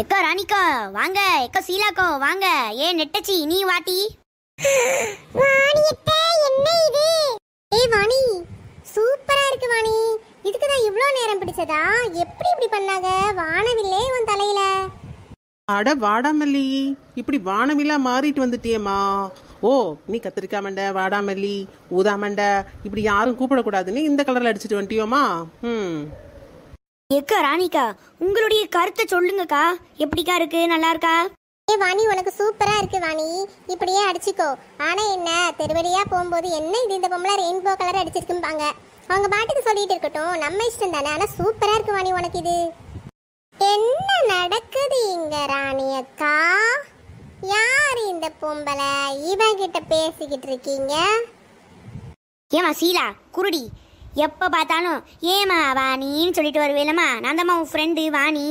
எக்கா ராணிக்கா வாங்க. எக்கா சீலாக்கோ வாங்க. ஏன் நெட்டச்சி நீ வாட்டி வாணியத்தை என்ன இது? ஏய் வாணி சூப்பரா இருக்கு வாணி. இதுக்கு தான் இவ்ளோ நேரம் பிடிச்சதா? எப்படி இப்படி பண்ணாங்க? வானவில்லே உன் தலையில. அட வாடாமல்லி இப்படி வானவிலா மாறிட்டு வந்துட்டியேம்மா. ஓ நீ கத்திரிக்காய் மண்டை வாடாமல்லி ஊதாமண்டை இப்படி யாரும் கூப்பிடக்கூடாதுன்னு இந்த கலர்ல அடிச்சிட்டு வந்துட்டியோமா ம் எக்கா ராணிக்கா உங்களுடைய கருத்தை சொல்லுங்கக்கா. எப்படிக்கா இருக்கு? நல்லா இருக்கா ஏய் வாணி உனக்கு சூப்பரா இருக்கு வாணி. இப்படியே அடிச்சுக்கோ. ஆனா என்ன தெருவழியா போகும்போது என்ன இது இந்த பொம்பளை ரெயின்போ கலர் அடிச்சிருக்கும்பாங்க அவங்க பாட்டுக்கு சொல்லிட்டு இருக்கட்டும். நம்ம இஷ்டம் தானே. ஆனா சூப்பரா இருக்கு வாணி உனக்கு இது. என்ன நடக்குது இங்க ராணி அக்கா? யார் இந்த பொம்பளை? இவகிட்ட பேசிக்கிட்டு இருக்கீங்க? ஏமா சீலா குருடி எப்போ பார்த்தாலும் ஏமா வாணின்னு சொல்லிட்டு வருவேலம்மா. நான் தாம்மா உன் ஃப்ரெண்டு வாணி.